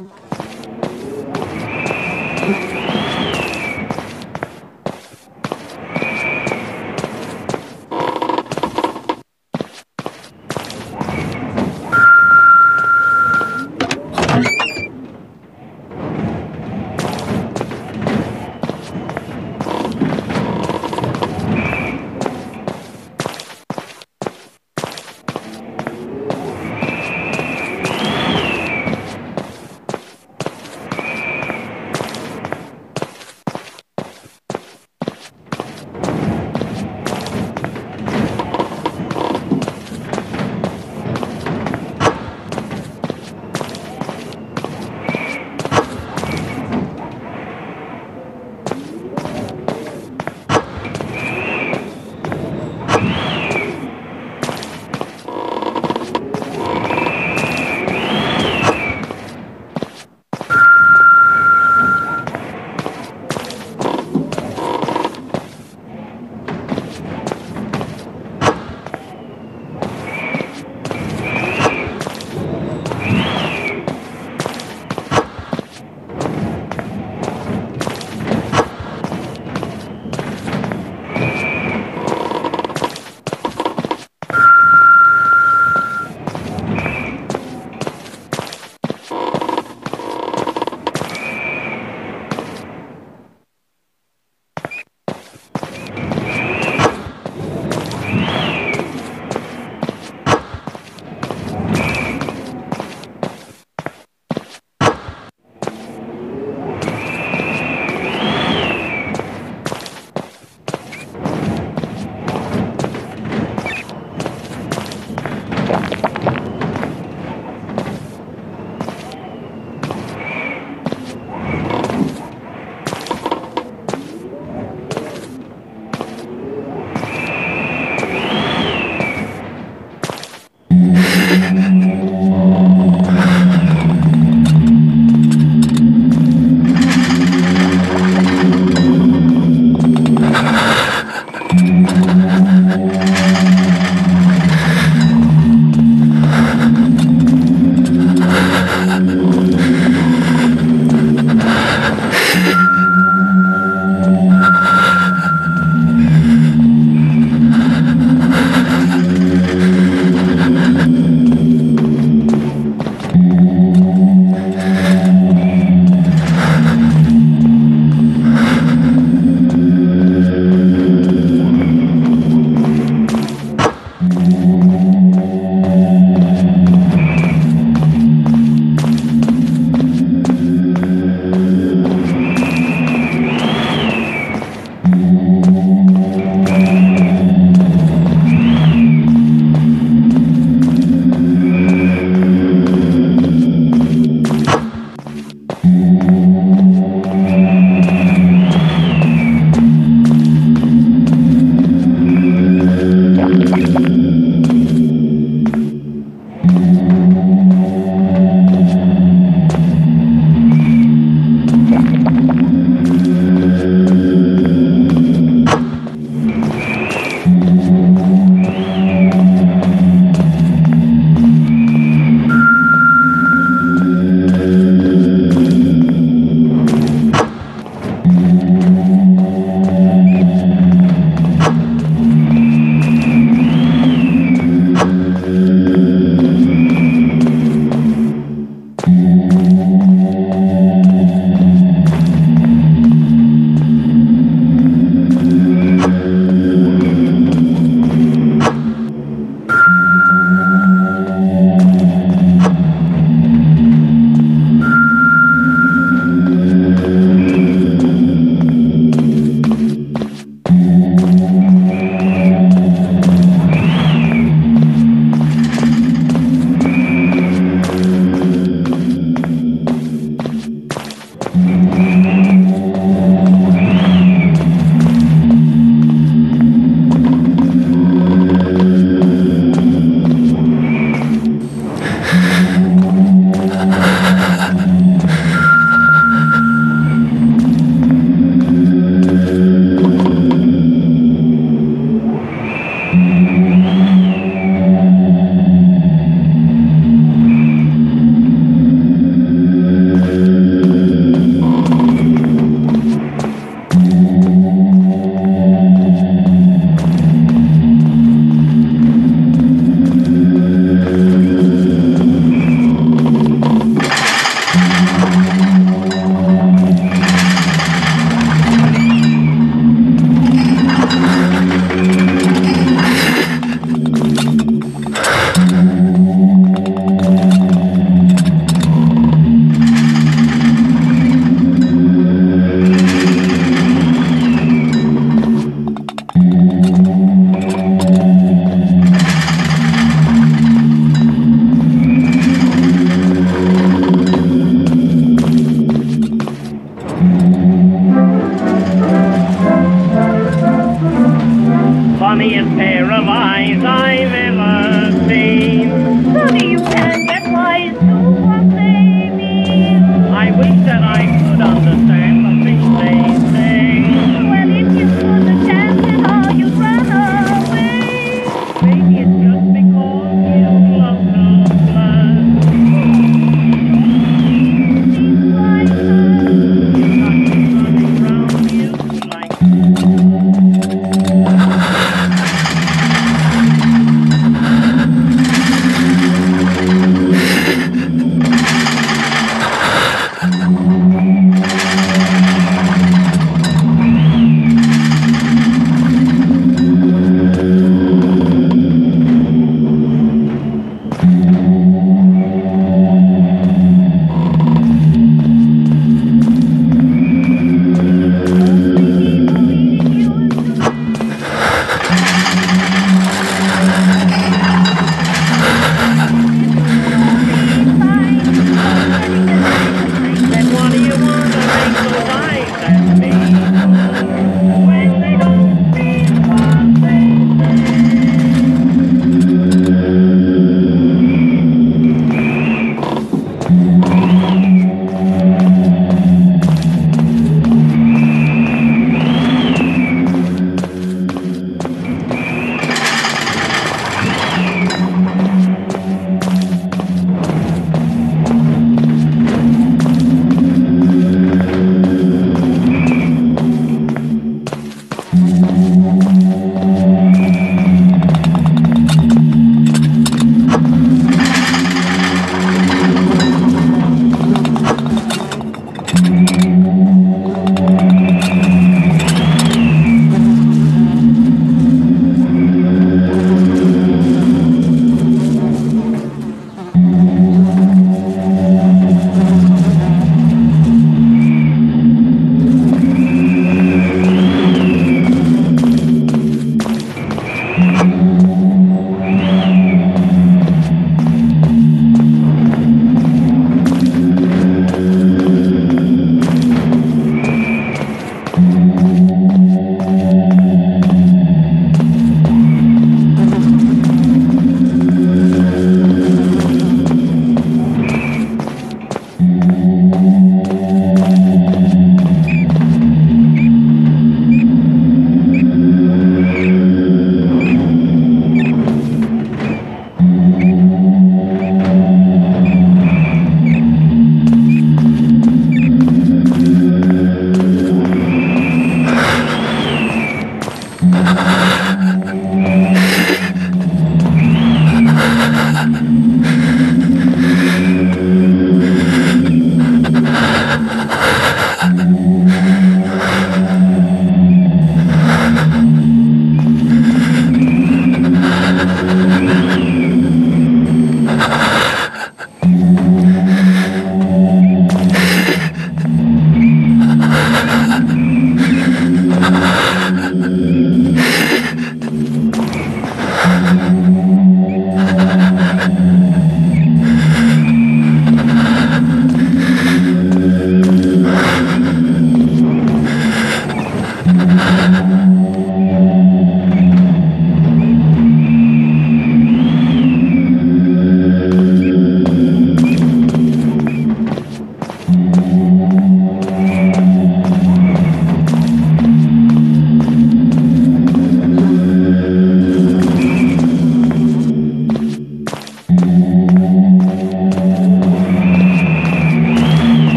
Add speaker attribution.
Speaker 1: Oh, my God.